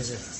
Herkese.